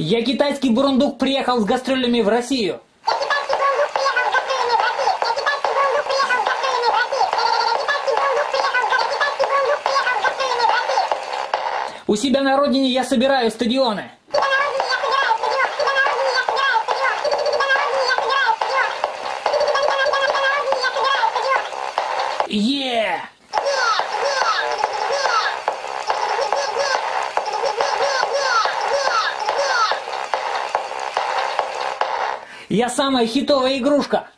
Я китайский бурундук приехал с гастролями в Россию. У себя на родине я собираю стадионы. Yeah! Я самая хитовая игрушка.